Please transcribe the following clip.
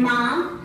mom,